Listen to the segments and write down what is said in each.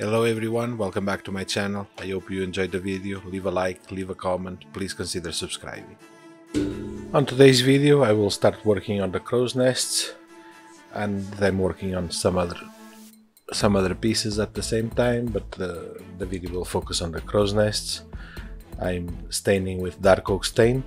Hello everyone, welcome back to my channel. I hope you enjoyed the video. Leave a like, leave a comment, please consider subscribing. On today's video I will start working on the crow's nests and I'm working on some other some other pieces at the same time but the, the video will focus on the crow's nests. I'm staining with dark oak stain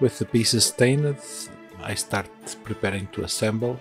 With the pieces stained, I start preparing to assemble.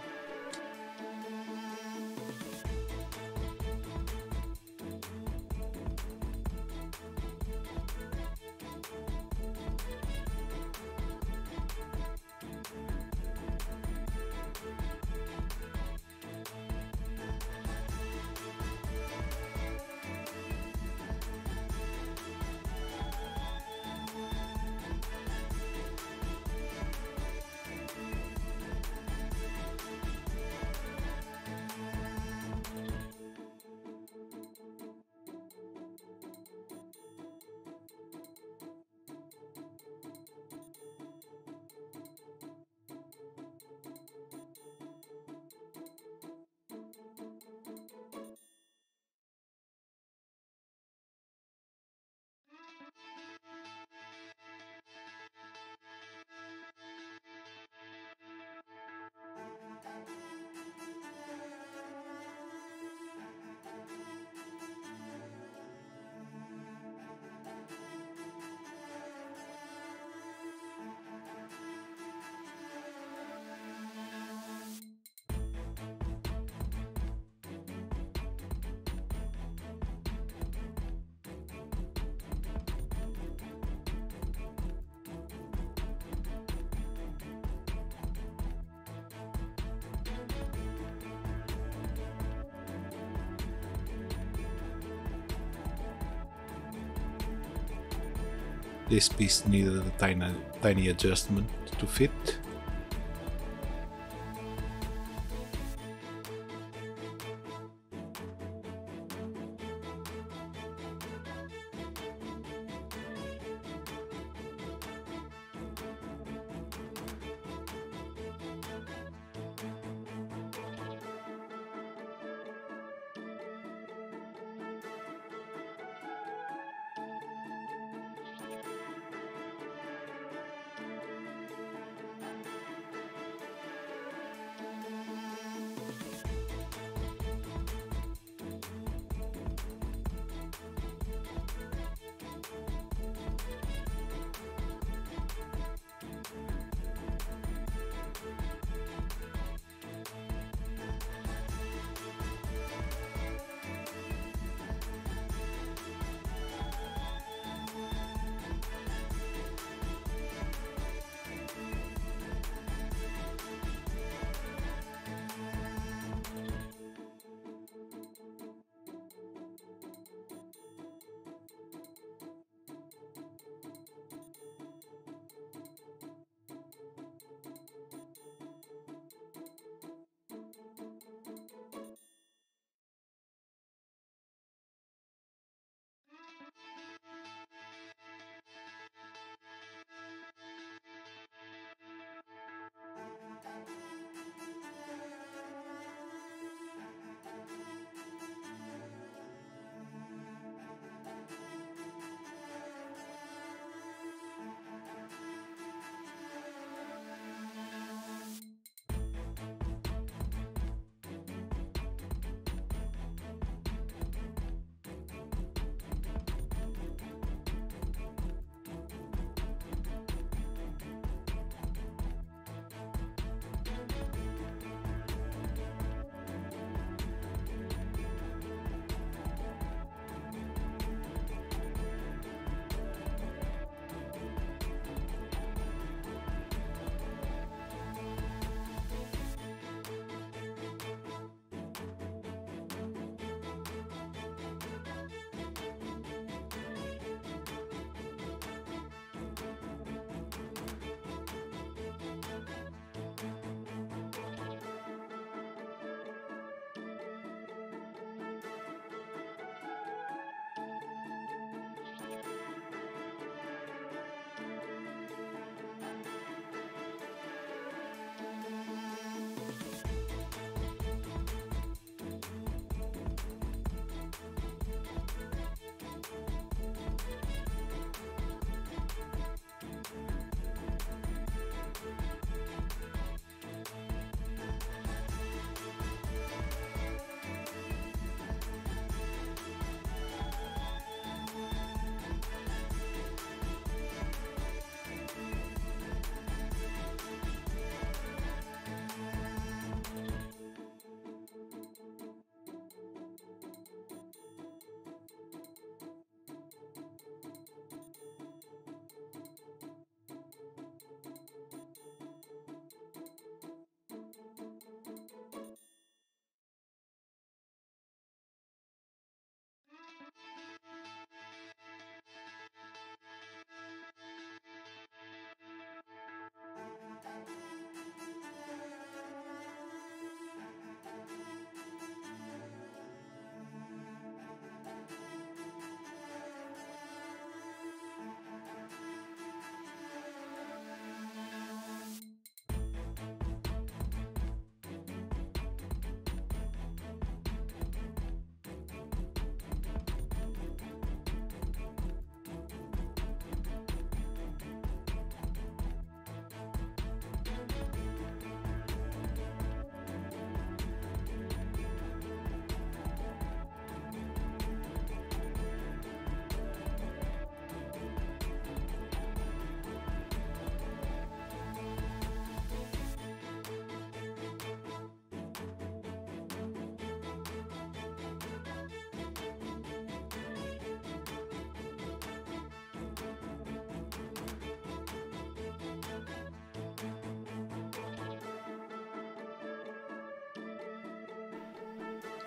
This piece needed a tiny, tiny adjustment to fit.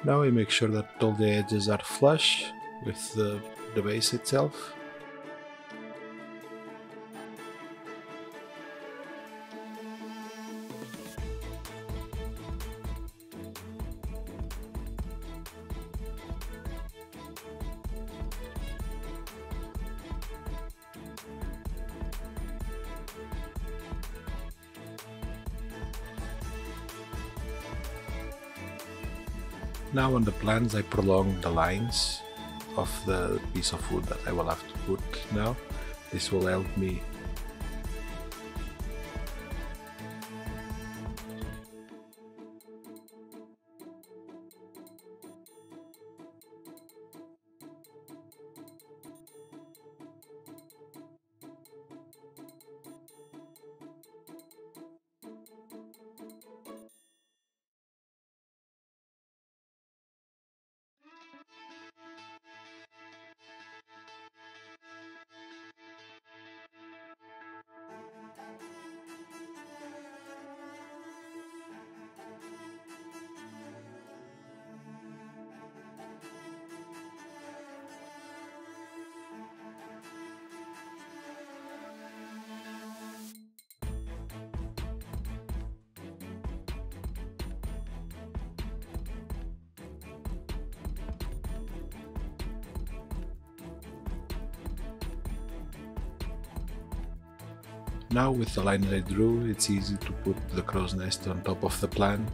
Now we make sure that all the edges are flush with the, the base itself. Now on the plans I prolong the lines of the piece of wood that I will have to put now. This will help me Now with the line that I drew, it's easy to put the crow's nest on top of the plan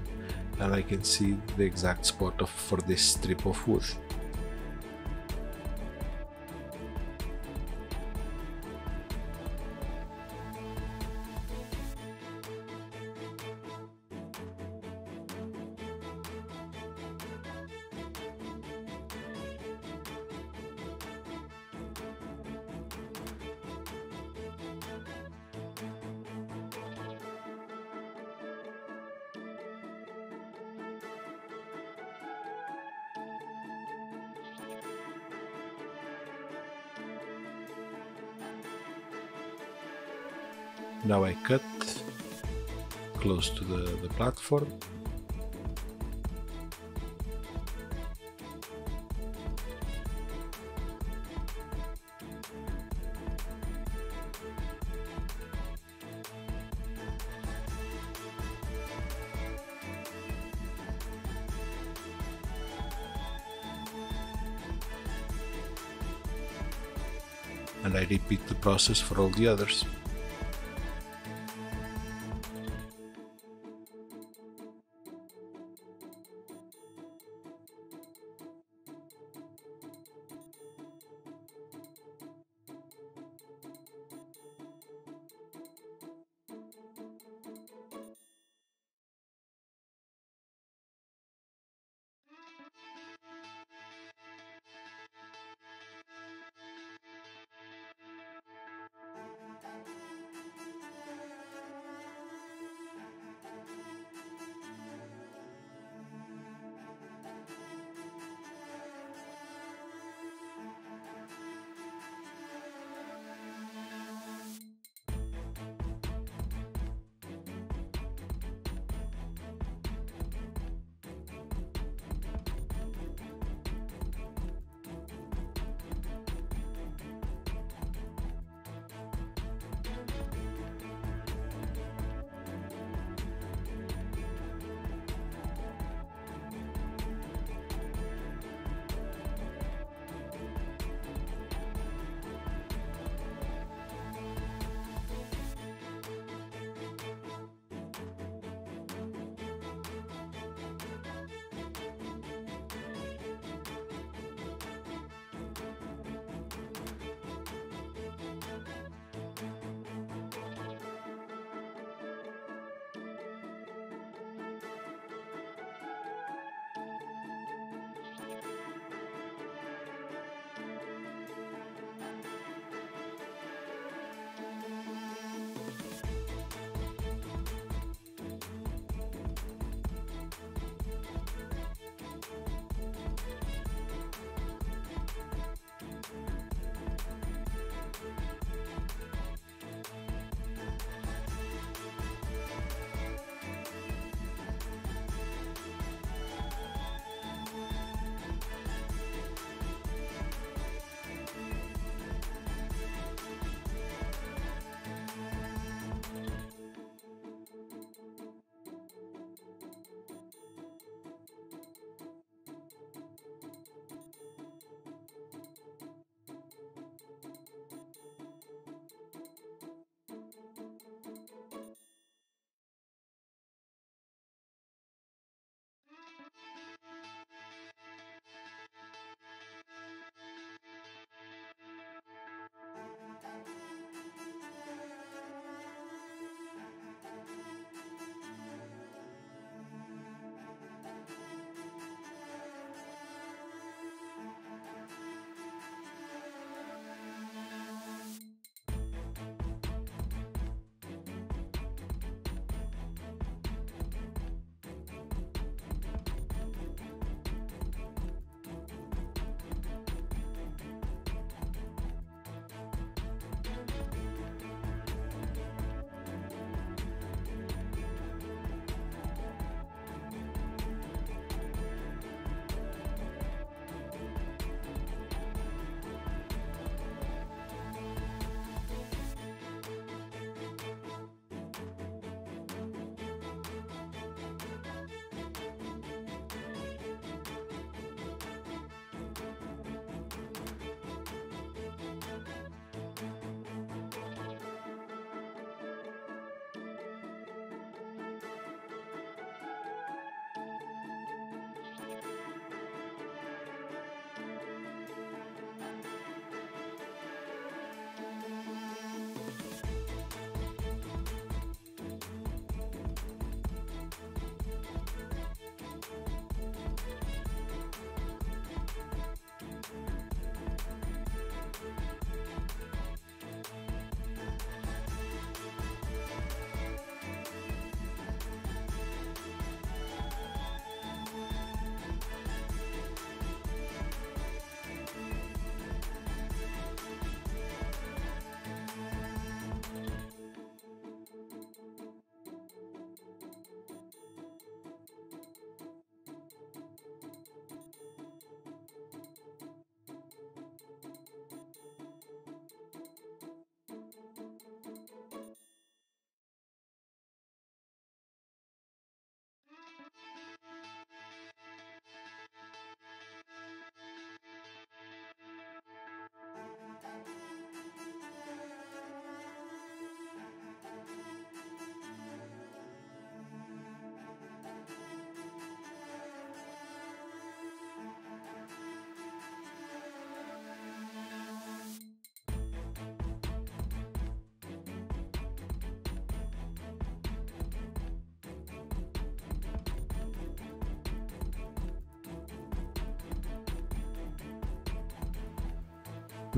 and I can see the exact spot of, for this strip of wood. I cut close to the, the platform. And I repeat the process for all the others.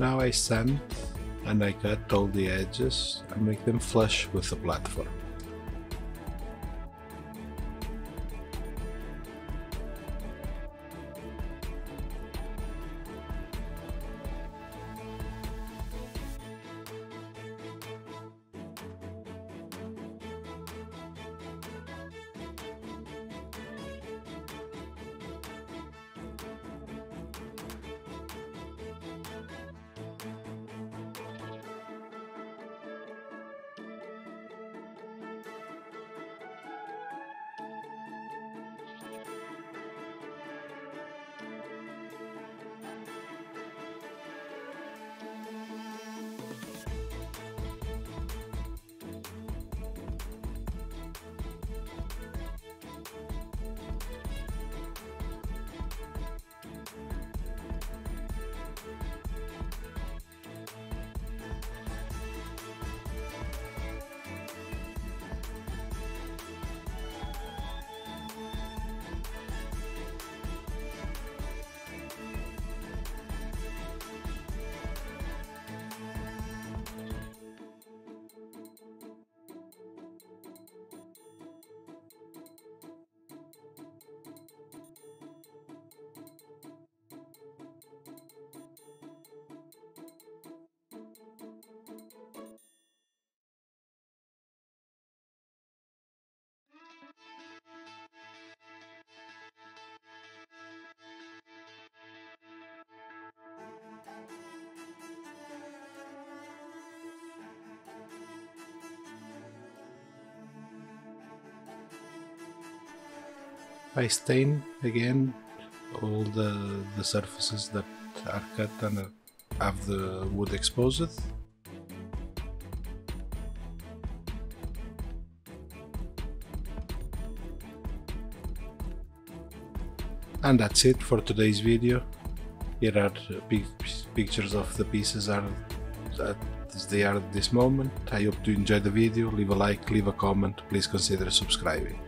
Now I sand and I cut all the edges and make them flush with the platform. I stain again all the, the surfaces that are cut and have the wood exposed. And that's it for today's video. Here are pictures of the pieces are as they are at this moment. I hope you enjoyed the video. Leave a like, leave a comment, please consider subscribing.